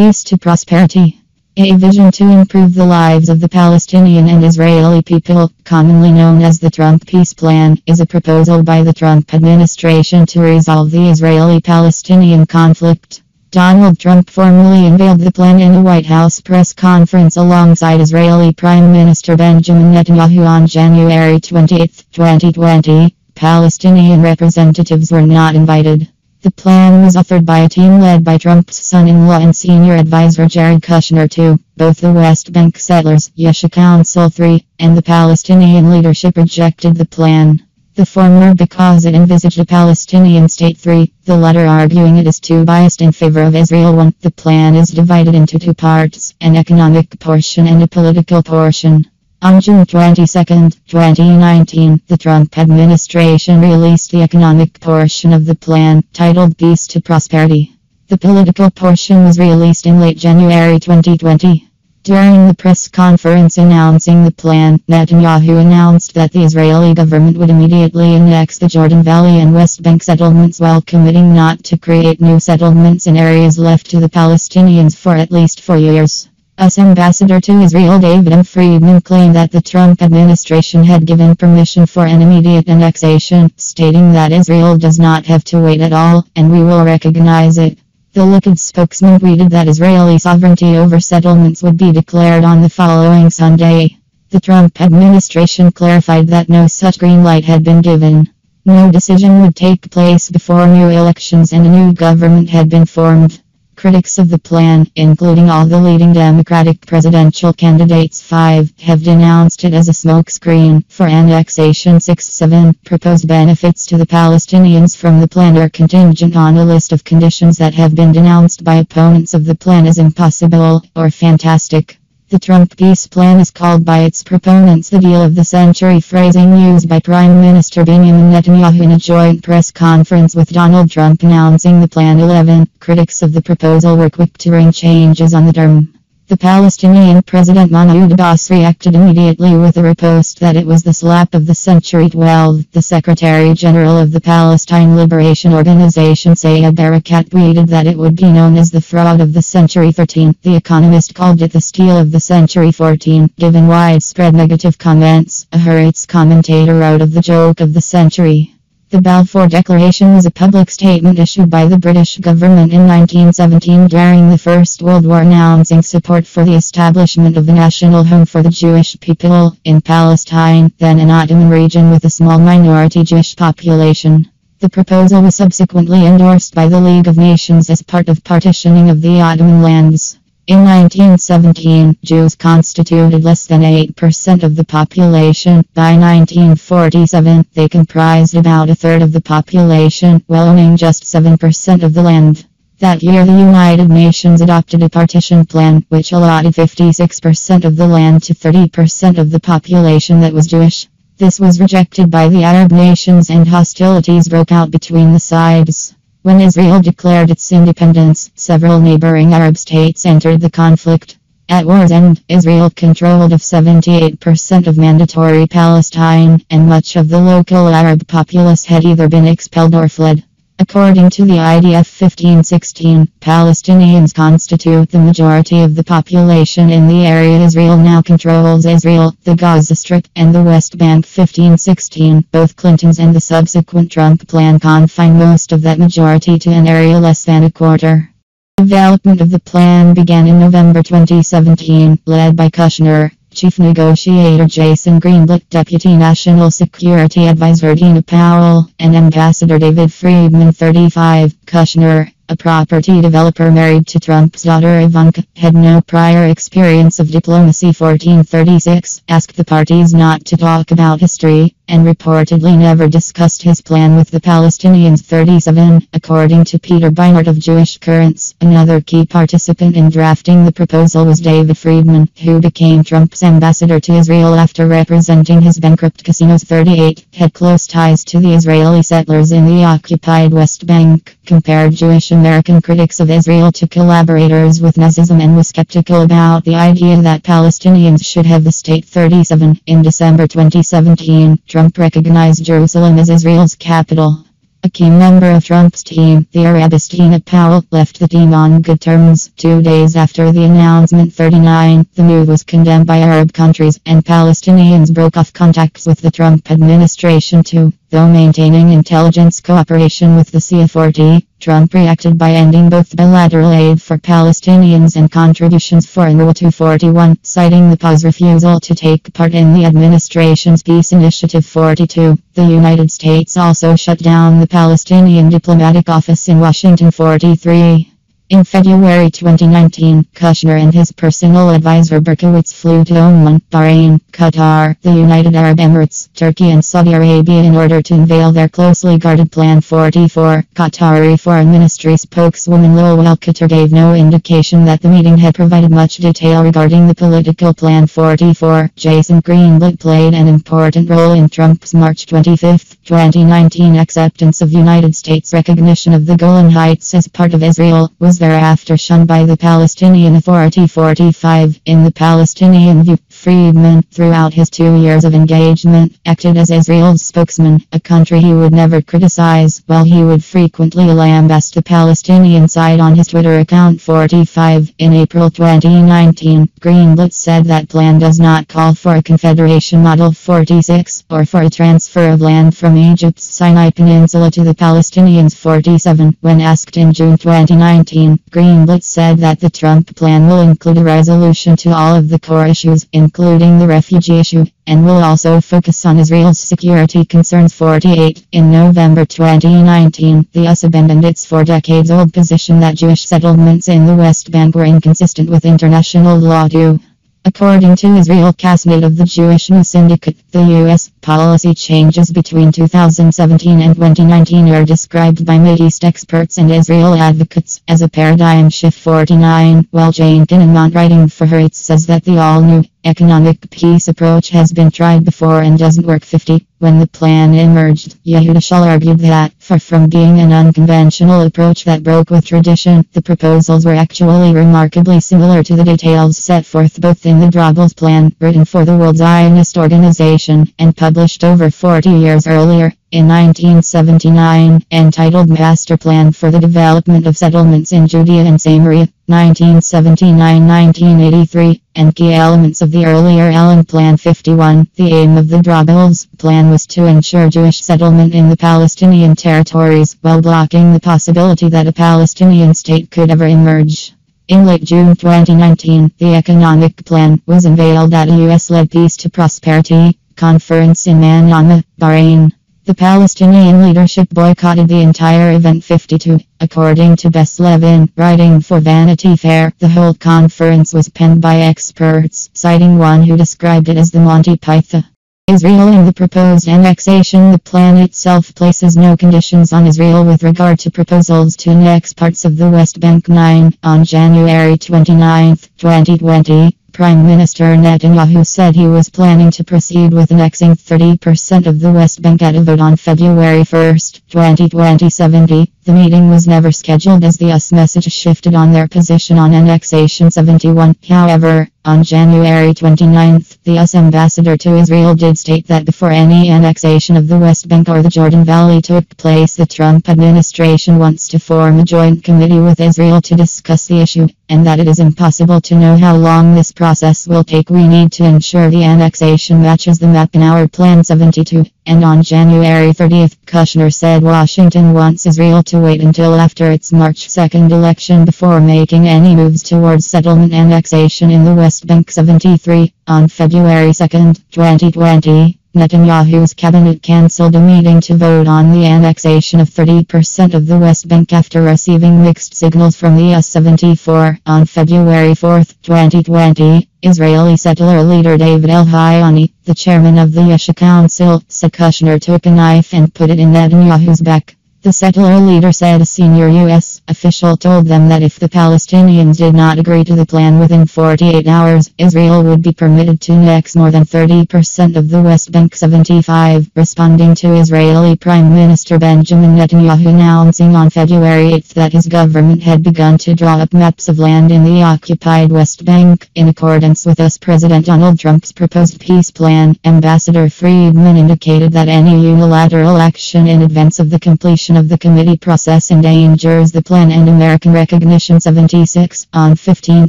Peace to prosperity. A vision to improve the lives of the Palestinian and Israeli people, commonly known as the Trump Peace Plan, is a proposal by the Trump administration to resolve the Israeli Palestinian conflict. Donald Trump formally unveiled the plan in a White House press conference alongside Israeli Prime Minister Benjamin Netanyahu on January 28, 2020. Palestinian representatives were not invited. The plan was offered by a team led by Trump's son-in-law and senior advisor Jared Kushner to both the West Bank settlers, Yesha Council 3, and the Palestinian leadership rejected the plan. The former because it envisaged a Palestinian state 3, the latter arguing it is too biased in favor of Israel 1. The plan is divided into two parts, an economic portion and a political portion. On June 22, 2019, the Trump administration released the economic portion of the plan, titled Peace to Prosperity. The political portion was released in late January 2020. During the press conference announcing the plan, Netanyahu announced that the Israeli government would immediately annex the Jordan Valley and West Bank settlements while committing not to create new settlements in areas left to the Palestinians for at least four years. US Ambassador to Israel David M. Friedman claimed that the Trump administration had given permission for an immediate annexation, stating that Israel does not have to wait at all, and we will recognize it. The Likud spokesman tweeted that Israeli sovereignty over settlements would be declared on the following Sunday. The Trump administration clarified that no such green light had been given. No decision would take place before new elections and a new government had been formed. Critics of the plan, including all the leading Democratic presidential candidates 5, have denounced it as a smokescreen for annexation 6-7. Proposed benefits to the Palestinians from the plan are contingent on a list of conditions that have been denounced by opponents of the plan as impossible or fantastic. The Trump peace plan is called by its proponents the deal of the century phrasing used by Prime Minister Benjamin Netanyahu in a joint press conference with Donald Trump announcing the plan 11. Critics of the proposal were quick to ring changes on the term. The Palestinian President Mahmoud Abbas reacted immediately with a repost that it was the slap of the century 12. The Secretary General of the Palestine Liberation Organization Saeb Erekat tweeted that it would be known as the fraud of the century 13. The Economist called it the steal of the century 14. Given widespread negative comments, a Haaretz commentator wrote of the joke of the century. The Balfour Declaration was a public statement issued by the British government in 1917 during the First World War announcing support for the establishment of a national home for the Jewish people in Palestine, then an Ottoman region with a small minority Jewish population. The proposal was subsequently endorsed by the League of Nations as part of partitioning of the Ottoman lands. In 1917, Jews constituted less than 8% of the population. By 1947, they comprised about a third of the population, while owning just 7% of the land. That year, the United Nations adopted a partition plan, which allotted 56% of the land to 30% of the population that was Jewish. This was rejected by the Arab nations and hostilities broke out between the sides. When Israel declared its independence, several neighboring Arab states entered the conflict. At war's end, Israel controlled of 78% of mandatory Palestine, and much of the local Arab populace had either been expelled or fled. According to the IDF 1516, Palestinians constitute the majority of the population in the area Israel now controls Israel, the Gaza Strip, and the West Bank 1516. Both Clinton's and the subsequent Trump plan confine most of that majority to an area less than a quarter. Development of the plan began in November 2017, led by Kushner, Chief Negotiator Jason Greenblatt, Deputy National Security Advisor Dina Powell, and Ambassador David Friedman 35, Kushner, a property developer married to Trump's daughter Ivanka, had no prior experience of diplomacy. 1436, asked the parties not to talk about history, and reportedly never discussed his plan with the Palestinians. 37, according to Peter Beinart of Jewish Currents. Another key participant in drafting the proposal was David Friedman, who became Trump's ambassador to Israel after representing his bankrupt casinos. 38, had close ties to the Israeli settlers in the occupied West Bank, compared Jewish American critics of Israel to collaborators with Nazism and was skeptical about the idea that Palestinians should have the state 37. In December 2017, Trump recognized Jerusalem as Israel's capital. A key member of Trump's team, the Arabist Enoch Powell, left the team on good terms. Two days after the announcement 39, the move was condemned by Arab countries and Palestinians broke off contacts with the Trump administration too. Though maintaining intelligence cooperation with the C40, Trump reacted by ending both bilateral aid for Palestinians and contributions for UNRWA 241, citing the PA's refusal to take part in the administration's Peace Initiative 42. The United States also shut down the Palestinian diplomatic office in Washington 43. In February 2019, Kushner and his personal advisor Berkowitz flew to Oman, Bahrain, Qatar, the United Arab Emirates, Turkey and Saudi Arabia in order to unveil their closely guarded Plan 44. Qatari Foreign Ministry spokeswoman Lul Qatar gave no indication that the meeting had provided much detail regarding the political Plan 44. Jason Greenblatt played an important role in Trump's March 25, 2019 acceptance of United States recognition of the Golan Heights as part of Israel was thereafter shunned by the Palestinian Authority 45 in the Palestinian view. Friedman, throughout his two years of engagement, acted as Israel's spokesman, a country he would never criticize, while he would frequently lambast the Palestinian side on his Twitter account 45. In April 2019, Greenblatt said that plan does not call for a Confederation Model 46, or for a transfer of land from Egypt's Sinai Peninsula to the Palestinians 47. When asked in June 2019, Greenblatt said that the Trump plan will include a resolution to all of the core issues, in including the refugee issue, and will also focus on Israel's security concerns. 48. In November 2019, the US abandoned its four decades old position that Jewish settlements in the West Bank were inconsistent with international law. due. According to Israel Kasnett of the Jewish News Syndicate, the U.S. policy changes between 2017 and 2019 are described by East experts and Israel advocates as a paradigm shift 49, while Jane Kinninmont writing for Haaretz says that the all-new economic peace approach has been tried before and doesn't work 50. When the plan emerged, Yehuda Shaul argued that, far from being an unconventional approach that broke with tradition, the proposals were actually remarkably similar to the details set forth both in the Drobles plan, written for the World Zionist Organization, and published over 40 years earlier. In 1979, entitled Master Plan for the Development of Settlements in Judea and Samaria, 1979-1983, and key elements of the earlier Allon Plan 51. The aim of the Drobles plan was to ensure Jewish settlement in the Palestinian territories while blocking the possibility that a Palestinian state could ever emerge. In late June 2019, the economic plan was unveiled at a U.S.-led Peace to Prosperity conference in Manama, Bahrain. The Palestinian leadership boycotted the entire event 52. According to Bess Levin, writing for Vanity Fair, the whole conference was penned by experts, citing one who described it as the Monty Python. Israel in the proposed annexation The plan itself places no conditions on Israel with regard to proposals to annex parts of the West Bank 9. On January 29, 2020, Prime Minister Netanyahu said he was planning to proceed with annexing 30% of the West Bank at a vote on February 1, 2020. The meeting was never scheduled as the US message shifted on their position on annexation 71. However, on January 29, the US ambassador to Israel did state that before any annexation of the West Bank or the Jordan Valley took place, the Trump administration wants to form a joint committee with Israel to discuss the issue, and that it is impossible to know how long this process will take. We need to ensure the annexation matches the map in our Plan 72. And on January 30th, Kushner said Washington wants Israel to wait until after its March 2nd election before making any moves towards settlement annexation in the West Bank 73. On February 2nd, 2020, Netanyahu's cabinet cancelled a meeting to vote on the annexation of 30% of the West Bank after receiving mixed signals from the S-74. On February 4, 2020, Israeli settler leader David El-Hayani, the chairman of the Yesha Council, said Kushner took a knife and put it in Netanyahu's back. The settler leader said a senior U.S. official told them that if the Palestinians did not agree to the plan within 48 hours, Israel would be permitted to annex more than 30% of the West Bank 75, responding to Israeli Prime Minister Benjamin Netanyahu announcing on February 8 that his government had begun to draw up maps of land in the occupied West Bank, in accordance with US President Donald Trump's proposed peace plan. Ambassador Friedman indicated that any unilateral action in advance of the completion of the committee process endangers the plan and American recognition 76. On 15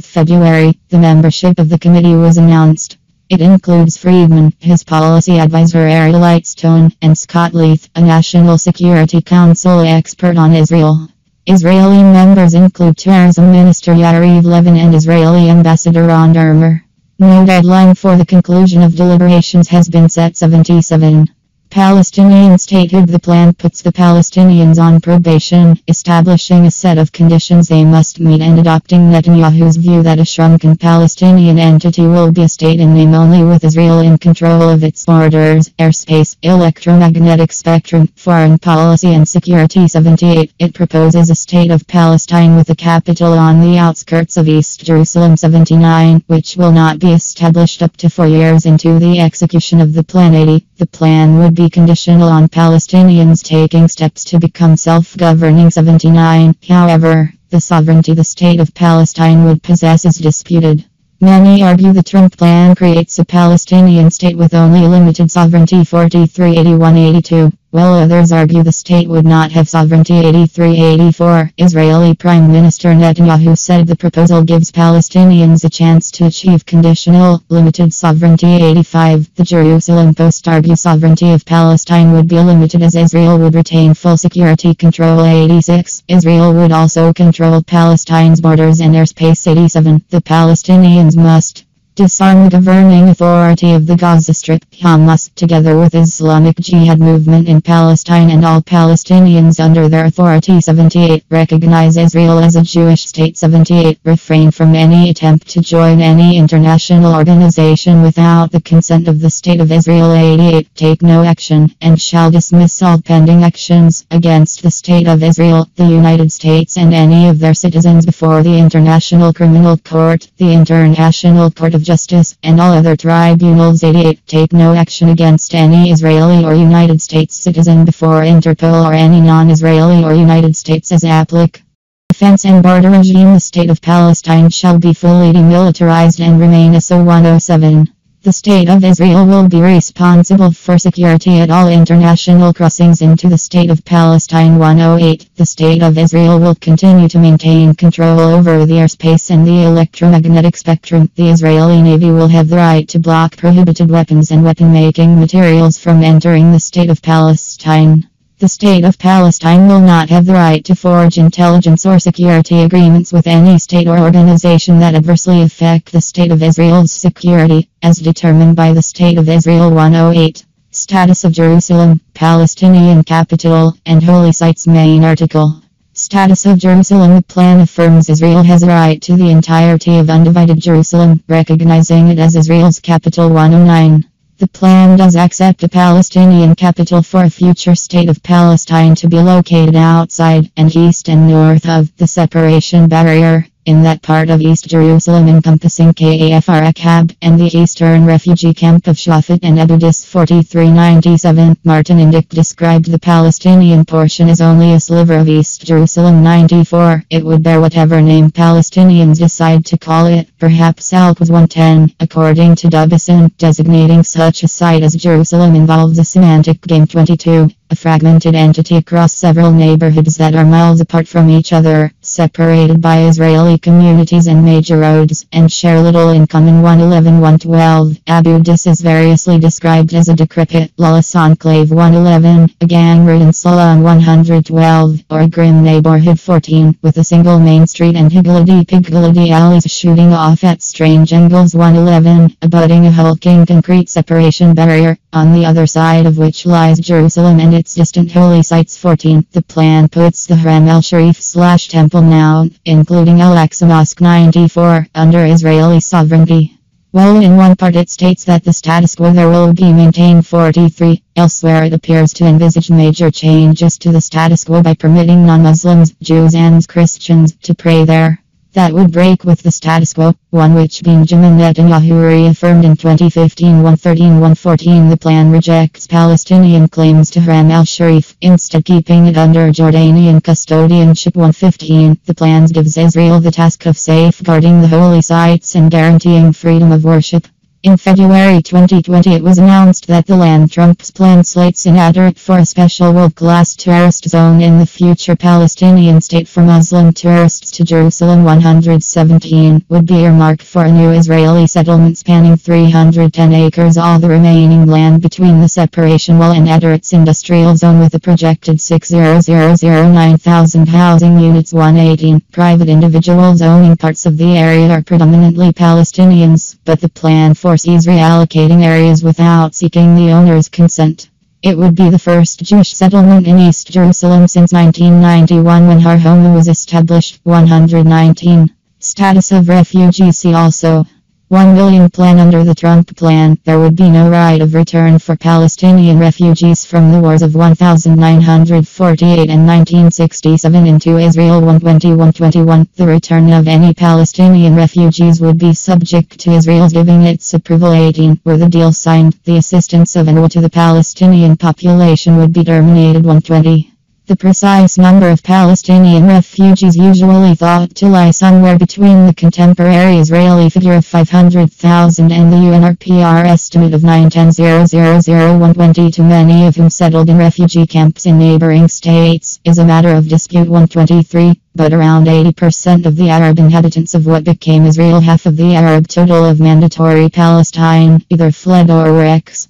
February, the membership of the committee was announced. It includes Friedman, his policy advisor Ariel Lightstone, and Scott Leith, a National Security Council expert on Israel. Israeli members include Tourism Minister Yariv Levin and Israeli Ambassador Ron Dermer. No deadline for the conclusion of deliberations has been set 77. Palestinian statehood The plan puts the Palestinians on probation, establishing a set of conditions they must meet and adopting Netanyahu's view that a shrunken Palestinian entity will be a state in name only with Israel in control of its borders, airspace, electromagnetic spectrum, foreign policy and security 78. It proposes a state of Palestine with a capital on the outskirts of East Jerusalem 79, which will not be established up to four years into the execution of the plan 80. The plan would be conditional on Palestinians taking steps to become self-governing 79. However, the sovereignty the state of Palestine would possess is disputed. Many argue the Trump plan creates a Palestinian state with only limited sovereignty 438182, while others argue the state would not have sovereignty 8384. Israeli Prime Minister Netanyahu said the proposal gives Palestinians a chance to achieve conditional, limited sovereignty 85. The Jerusalem Post argues sovereignty of Palestine would be limited as Israel would retain full security control 86. Israel would also control Palestine's borders and airspace 87. The Palestinians must disarm the governing authority of the Gaza Strip, Hamas, together with Islamic Jihad movement in Palestine and all Palestinians under their authority 78, recognize Israel as a Jewish state. 78, refrain from any attempt to join any international organization without the consent of the state of Israel. 88, take no action, and shall dismiss all pending actions against the state of Israel, the United States and any of their citizens before the International Criminal Court, the International Court of Justice, and all other tribunals 88 take no action against any Israeli or United States citizen before Interpol or any non-Israeli or United States as applicable. Defense and border regime The state of Palestine shall be fully demilitarized and remain as so 107. The State of Israel will be responsible for security at all international crossings into the State of Palestine 108. The State of Israel will continue to maintain control over the airspace and the electromagnetic spectrum. The Israeli Navy will have the right to block prohibited weapons and weapon making materials from entering the State of Palestine. The State of Palestine will not have the right to forge intelligence or security agreements with any state or organization that adversely affect the State of Israel's security, as determined by the State of Israel 108. Status of Jerusalem, Palestinian capital, and holy sites main article. Status of Jerusalem The plan affirms Israel has a right to the entirety of undivided Jerusalem, recognizing it as Israel's capital 109. The plan does accept a Palestinian capital for a future state of Palestine to be located outside and east and north of the separation barrier in that part of East Jerusalem encompassing Kfar Akkab and the eastern refugee camp of Shafat and Abu Dis 4397. Martin Indyk described the Palestinian portion as only a sliver of East Jerusalem 94. It would bear whatever name Palestinians decide to call it, perhaps Al-Quds 110. According to Dubeson, designating such a site as Jerusalem involves a semantic game 22 a fragmented entity across several neighborhoods that are miles apart from each other, separated by Israeli communities and major roads, and share little in common 111-112. Abu Dis is variously described as a decrepit, lawless enclave 111, a gang-ridden Salon 112, or a grim neighborhood 14, with a single main street and higgledy-piggledy alleys shooting off at strange angles 111, abutting a hulking concrete separation barrier, on the other side of which lies Jerusalem and its distant holy sites 14. The plan puts the Haram al-Sharif slash temple now, including Al-Aqsa Mosque 94, under Israeli sovereignty. While in one part it states that the status quo there will be maintained 43, elsewhere it appears to envisage major changes to the status quo by permitting non-Muslims, Jews and Christians to pray there. That would break with the status quo, one which Benjamin Netanyahu reaffirmed in 2015 113 114 The plan rejects Palestinian claims to Haram al-Sharif, instead keeping it under Jordanian custodianship 115 The plan gives Israel the task of safeguarding the holy sites and guaranteeing freedom of worship. In February 2020 it was announced that the land Trump's plan slates in Atarot for a special world-class tourist zone in the future. Palestinian state for Muslim tourists to Jerusalem 117 would be earmarked for a new Israeli settlement spanning 310 acres. All the remaining land between the separation wall and Atarot's industrial zone with a projected 60009,000 housing units 118 private individual zoning parts of the area are predominantly Palestinians but the plan for foresees reallocating areas without seeking the owner's consent. It would be the first Jewish settlement in East Jerusalem since 1991 when Har Homa was established. 119. Status of refugees see also. 1 billion plan under the Trump plan, there would be no right of return for Palestinian refugees from the wars of 1948 and 1967 into Israel 121-21. The return of any Palestinian refugees would be subject to Israel's giving its approval 18. Were the deal signed, the assistance of UNRWA to the Palestinian population would be terminated 120. The precise number of Palestinian refugees usually thought to lie somewhere between the contemporary Israeli figure of 500,000 and the UNRPR estimate of 910,000,120 to many of whom settled in refugee camps in neighboring states is a matter of dispute. 123, but around 80% of the Arab inhabitants of what became Israel half of the Arab total of mandatory Palestine either fled or were ex